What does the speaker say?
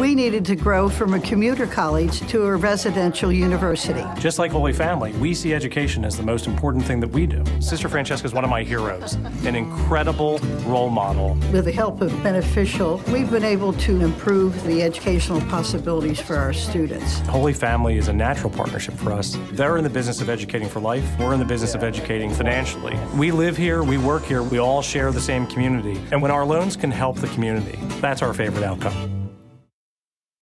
We needed to grow from a commuter college to a residential university. Just like Holy Family, we see education as the most important thing that we do. Sister Francesca is one of my heroes, an incredible role model. With the help of Beneficial, we've been able to improve the educational possibilities for our students. Holy Family is a natural partnership for us. They're in the business of educating for life. We're in the business of educating financially. We live here, we work here, we all share the same community. And when our loans can help the community, that's our favorite outcome.